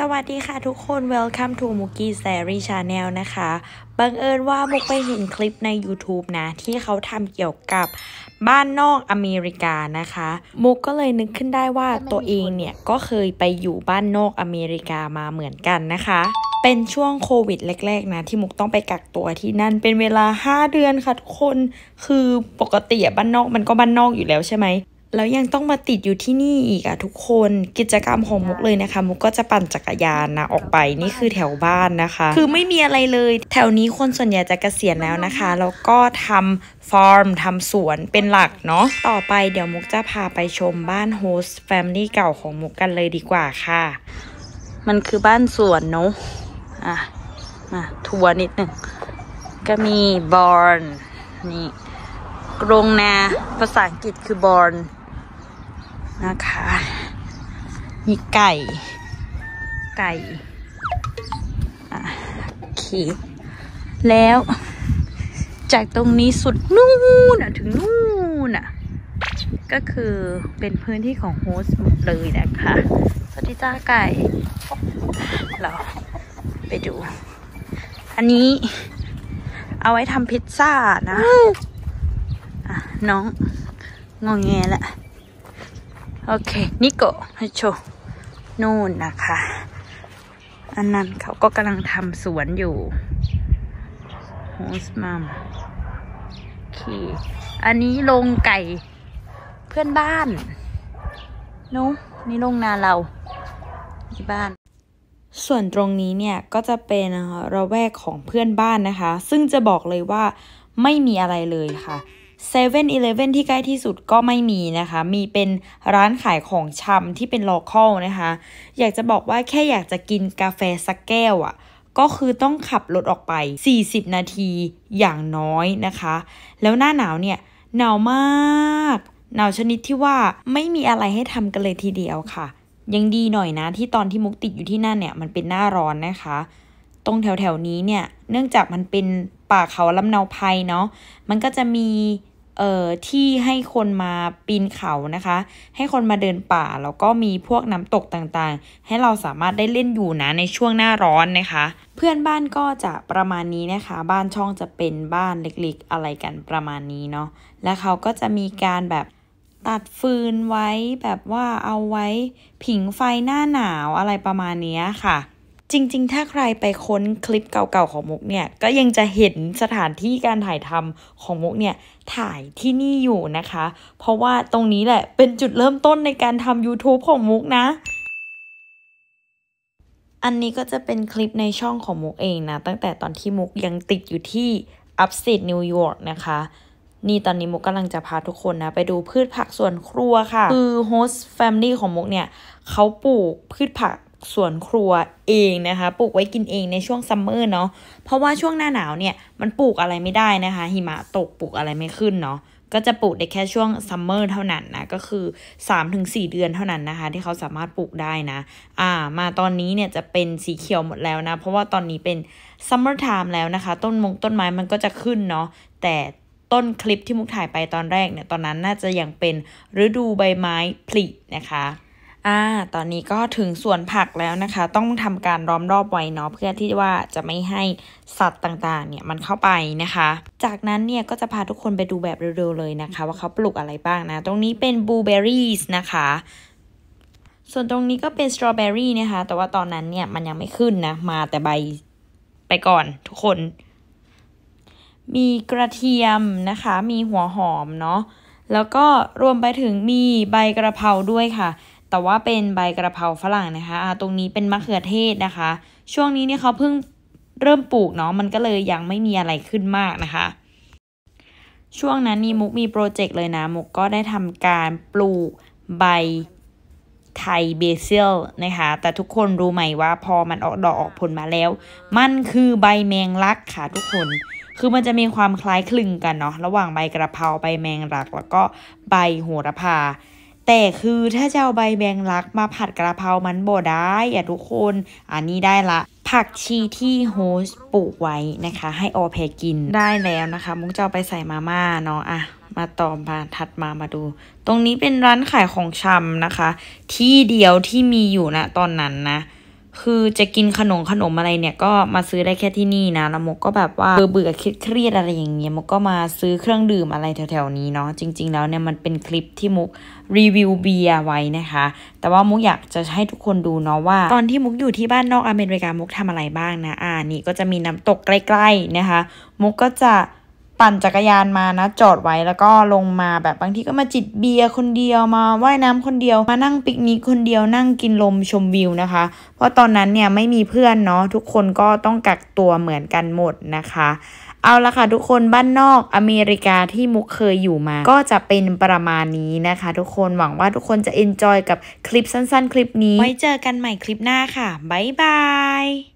สวัสดีค่ะทุกคน Welcome to Muki s a r y Channel นะคะ บังเอิญว่ามุกไปเห็นคลิปใน YouTube นะ ที่เขาทำเกี่ยวกับบ้านนอกอเมริกานะคะ มุกก็เลยนึกขึ้นได้ว่าตัวเองเนี่ย ก็เคยไปอยู่บ้านนอกอเมริกามาเหมือนกันนะคะ เป็นช่วงโควิดแรกๆนะ ที่มุกต้องไปกักตัวที่นั่นเป็นเวลา 5 เดือนค่ะทุกคน คือปกติบ้านนอกมันก็บ้านนอกอยู่แล้วใช่ไหม แล้วยังต้องมาติดอยู่ที่นี่อีกอะทุกคนกิจกรรมของมุกเลยนะคะ มุกก็จะปั่นจักรยานนะออกไปนี่คือแถวบ้านนะคะ คือไม่มีอะไรเลย แถวนี้คนส่วนใหญ่จะเกษียณแล้วนะคะ แล้วก็ทำฟาร์มทำสวนเป็นหลักเนาะต่อไปเดี๋ยวมุกจะพาไปชมบ้าน host family เก่าของมุกกันเลยดีกว่าค่ะ มันคือบ้านสวนเนาะอะมาทัวร์นิดหนึ่งก็มีบอร์นนี่กรงนาภาษาอังกฤษคือบอร์น นะคะ มีไก่ ไก่โอเค แล้ว จากตรงนี้สุดนู่นอะถึงนู่นอะก็คือเป็นพื้นที่ของโฮสต์หมดเลยนะคะ สวัสดีจ้าไก่ เราไปดู อันนี้เอาไว้ทำพิซซ่านะอะน้องงองแงแหละ โอเค นิโกให้โชว์นู่นนะคะ อันนั้นเขาก็กำลังทำสวนอยู่โฮสมัมโอเค อันนี้ลงไก่เพื่อนบ้านนู้นี่ลงนาเราที่บ้าน ส่วนตรงนี้เนี่ยก็จะเป็นละแวกของเพื่อนบ้านนะคะ ซึ่งจะบอกเลยว่าไม่มีอะไรเลยค่ะ เซเว่นอีเลฟเว่นที่ใกล้ที่สุดก็ไม่มีนะคะ มีเป็นร้านขายของชำที่เป็น local นะคะ อยากจะบอกว่าแค่อยากจะกินกาแฟสักแก้วอะ่ะ ก็คือต้องขับรถออกไป 40 นาทีอย่างน้อยนะคะ แล้วหน้าหนาวเนี่ยหนาวมาก หนาวชนิดที่ว่าไม่มีอะไรให้ทำกันเลยทีเดียวค่ะ ยังดีหน่อยนะที่ตอนที่มุกติดอยู่ที่นั่นเนี่ยมันเป็นหน้าร้อนนะคะ ตรงแถวแถวนี้เนี่ย เนื่องจากมันเป็นป่าเขาลำเนาไพรเนาะ มันก็จะมีเอ่อที่ให้คนมาปีนเขานะคะ ให้คนมาเดินป่า แล้วก็มีพวกน้ำตกต่างๆ ให้เราสามารถได้เล่นอยู่นะในช่วงหน้าร้อนนะคะ เพื่อนบ้านก็จะประมาณนี้นะคะ บ้านช่องจะเป็นบ้านเล็กๆ อะไรกันประมาณนี้เนาะ แล้วเขาก็จะมีการแบบตัดฟืนไว้แบบว่าเอาไว้ผิงไฟหน้าหนาวอะไรประมาณนี้ค่ะ จริง ๆ ถ้าใครไปค้นคลิปเก่าๆของมุกเนี่ย ก็ยังจะเห็นสถานที่การถ่ายทำของมุกเนี่ย ถ่ายที่นี่อยู่นะคะ เพราะว่าตรงนี้แหละเป็นจุดเริ่มต้นในการทำ YouTube ของมุกนะอันนี้ก็จะเป็นคลิปในช่องของมุกเองนะ ตั้งแต่ตอนที่มุกยังติดอยู่ที่Upstate นิวยอร์กนะคะ นี่ตอนนี้มุกกำลังจะพาทุกคนนะ ไปดูพืชผักสวนครัวค่ะ คือ host family ของมุกเนี่ย เขาปลูกพืชผัก สวนครัวเองนะคะ ปลูกไว้กินเองในช่วง summer เนาะ เพราะว่าช่วงหน้าหนาวเนี่ยมันปลูกอะไรไม่ได้นะคะ หิมะตกปลูกอะไรไม่ขึ้นเนาะ ก็จะปลูกได้แค่ช่วง summer เท่านั้นนะ ก็คือ 3-4 เดือนเท่านั้นนะคะ ที่เขาสามารถปลูกได้นะ อ่า มาตอนนี้เนี่ยจะเป็นสีเขียวหมดแล้วนะ เพราะว่าตอนนี้เป็นsummertime แล้วนะคะ ต้นมงต้นไม้มันก็จะขึ้นเนาะ แต่ต้นคลิปที่มุกถ่ายไปตอนแรกเนี่ย ตอนนั้นน่าจะยังเป็นฤดูใบไม้ผลินะคะ อ่า ตอนนี้ก็ถึงสวนผักแล้วนะคะ ต้องทำการล้อมรอบไว้เนาะเพื่อที่ว่าจะไม่ให้สัตว์ต่างๆ เนี่ยมันเข้าไปนะคะ จากนั้นเนี่ยก็จะพาทุกคนไปดูแบบเร็วๆเลยนะคะ ว่าเขาปลูกอะไรบ้างนะ ตรงนี้เป็นบลูเบอร์รี่นะคะ ส่วนตรงนี้ก็เป็นสตรอเบอรี่นะคะ แต่ว่าตอนนั้นเนี่ยมันยังไม่ขึ้นนะ มาแต่ใบไปก่อนทุกคน มีกระเทียมนะคะ มีหัวหอมเนาะ แล้วก็รวมไปถึงมีใบกระเพราด้วยค่ะ แต่ว่าเป็นใบกระเพราฝรั่งนะคะตรงนี้เป็นมะเขือเทศนะคะ ช่วงนี้เนี่ยเขาเพิ่งเริ่มปลูกเนาะมันก็เลยยังไม่มีอะไรขึ้นมากนะคะ ช่วงนั้นนี่มุกมีโปรเจกต์เลยนะ มุกก็ได้ทำการปลูกใบไทยเบซิลนะคะ แต่ทุกคนรู้ไหมว่าพอมันออกดอกออกผลมาแล้ว มันคือใบแมงลักค่ะทุกคน คือมันจะมีความคล้ายคลึงกันเนาะ ระหว่างใบกระเพราใบแมงลัก แล้วก็ใบโหระพา แต่คือถ้าจะเอาใบแบงลักมาผัดกระเพรามันบ่ได้อย่าทุกคน อันนี้ได้ละ ผักชีที่โฮสปลูกไว้นะคะ ให้ออแพกินได้แล้วนะคะ มุกจะเอาไปใส่มาม่าเนาะอะมาต่อมาถัดมามาดู ตรงนี้เป็นร้านขายของชำนะคะ ที่เดียวที่มีอยู่นะตอนนั้นนะ คือจะกินขนมขนมอะไรเนี่ยก็มาซื้อได้แค่ที่นี่นะแล้วมุกก็แบบว่าเบื่อเบื่อเครียดอะไรอย่างเงี้ยมุกก็มาซื้อเครื่องดื่มอะไรแถวๆนี้เนาะจริง ๆ แล้วเนี่ยมันเป็นคลิปที่มุกรีวิวเบียร์ไว้นะคะ แต่ว่ามุกอยากจะให้ทุกคนดูเนาะว่า ตอนที่มุกอยู่ที่บ้านนอกอเมริกามุกทำอะไรบ้างนะอ่านี่ก็จะมีน้ำตกใกล้ๆนะคะ มุกก็จะ ปั่นจักรยานมานะ จอดไว้แล้วก็ลงมาแบบบางทีก็มาจิบเบียร์คนเดียวมาว่ายน้ำคนเดียวมานั่งปิกนิกคนเดียวนั่งกินลมชมวิวนะคะ เพราะตอนนั้นเนี่ยไม่มีเพื่อนเนาะทุกคนก็ต้องกักตัวเหมือนกันหมดนะคะ เอาละค่ะทุกคนบ้านนอกอเมริกาที่มุกเคยอยู่มา ก็จะเป็นประมาณนี้นะคะ ทุกคนหวังว่าทุกคนจะ enjoy กับคลิปสั้น ๆ คลิปนี้ไว้เจอกันใหม่คลิปหน้าค่ะบ๊ายบายย